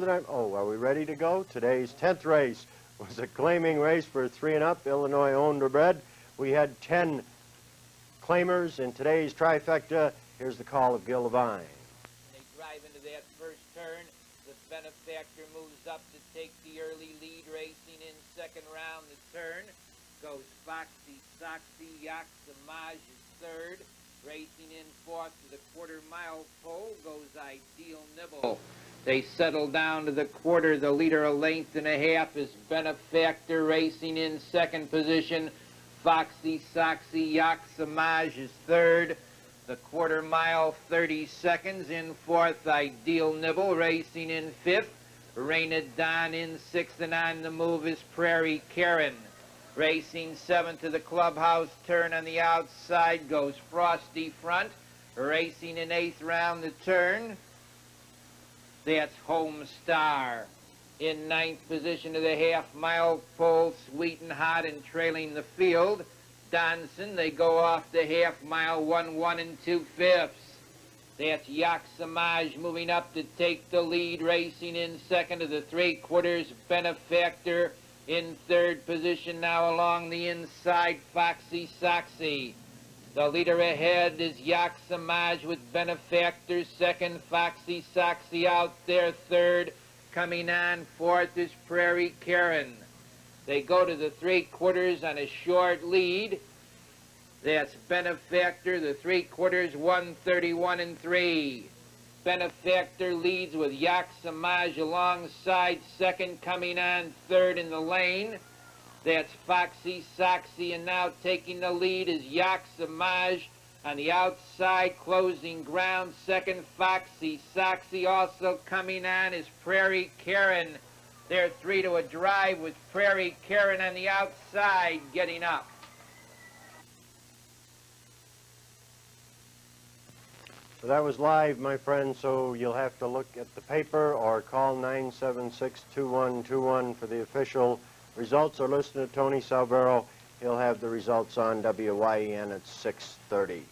Oh, are we ready to go? Today's 10th race was a claiming race for three and up, Illinois owned or bred. We had 10 claimers in today's trifecta. Here's the call of Gil Levine. They drive into that first turn. The benefactor moves up to take the early lead, racing in second round the turn. Goes Foxy Soxy, Yaxamaj is third. Racing in fourth to the quarter mile pole goes Ideal Nibble. They settle down to the quarter. The leader a length and a half is Benefactor racing in second position. Foxy Soxy Yaxamaj is third. The quarter mile 30 seconds in fourth. Ideal Nibble racing in fifth. Raina Don in sixth and on the move is Prairie Karen. Racing seventh to the clubhouse turn on the outside goes Frosty Front. Racing in eighth round the turn. That's Home Star. In ninth position to the half mile pole, sweet and hot and trailing the field. Donson, they go off the half mile, one, one and two fifths. That's Yaxamaj moving up to take the lead, racing in second to the three quarters. Benefactor in third position now along the inside, Foxy Soxy. The leader ahead is Yaxamaj with Benefactor. Second, Foxy Soxy out there. Third, coming on. Fourth is Prairie Karen. They go to the three quarters on a short lead. That's Benefactor, the three quarters, 131 and 3. Benefactor leads with Yaxamaj alongside, second coming on, third in the lane. That's Foxy Soxy, and now taking the lead is Yaxamaj on the outside, closing ground. Second, Foxy Soxy. Also coming on is Prairie Karen. They're three to a drive with Prairie Karen on the outside getting up. So that was live, my friend, so you'll have to look at the paper or call 976-2121 for the official results or listen to Tony Salvero. He'll have the results on WYEN at 630.